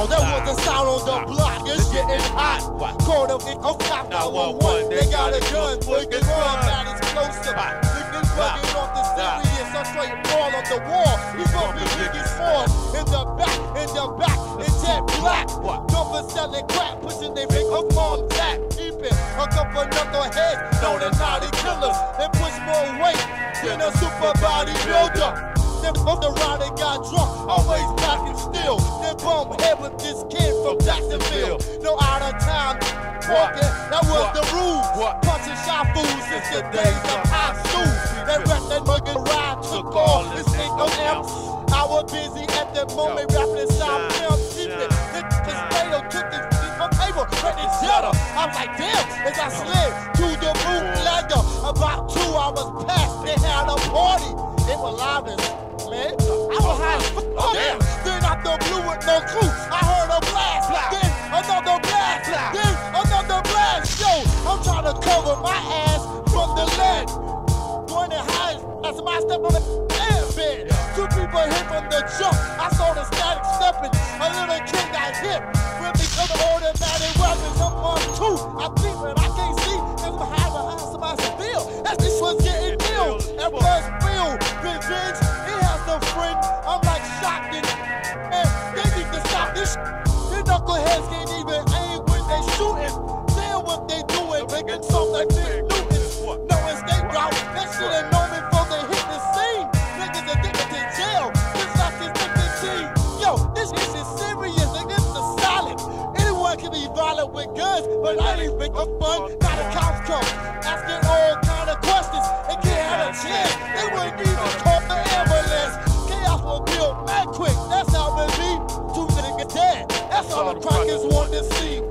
on the block, it's getting hot. Call them in a cop 911. They got a gun, looking man, it's closer. Niggas bugging off the serious, I'm straight ball on the wall. He's gonna be Biggie Small in the back, in the back, in jet black. Number selling crack, pushing they big up on that. Keep it, hook up a knucklehead, know the naughty killers, and push more weight than a super bodybuilder. Then fucked around and got drunk, always packing still. Then bump head with this kid from Jacksonville. No out of time walking, that was the rules. Punching shot fools since the days of high school. That rap that fucking ride took off, this ain't no M. I was busy at the moment rapping inside film, keeping it. This fatal took this from table, ready. I'm like, damn, with no clue, I heard a blast. Then another blast. Then another blast. Yo, I'm trying to cover my ass from the lead. Going as high as my step on the airbed. Two people hit from the jump. I saw the static stepping. A little kid got hit with the other automatic weapons. I'm on two. I think, but I can't see. With guns, but I ain't make a fun. Now the cops come. Asking all kind of questions. They can't have a chance. They wouldn't even call the ambulance. Chaos will build mad quick. That's how it be. Two niggas dead. That's all the crackers want to see.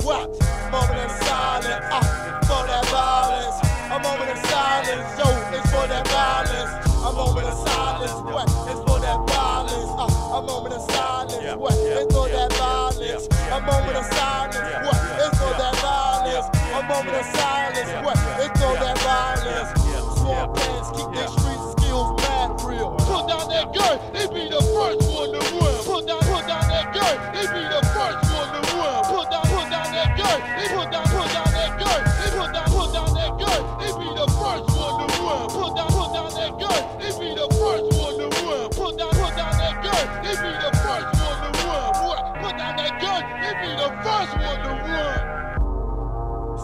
real. Yeah. Street skills mad real. Put down that gun, He be the first one to win. Put down, put down that gun, He be the first one to win. Put down, put down that gun, He put down, put down that gun, He put down, put down that gun, He be the first one to win. Put down, put down that gun, He be the first one to win. Put down, put down that gun, He be the first one to win. What? Put down that gun, He be the first one to win.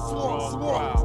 Swamp, swamp.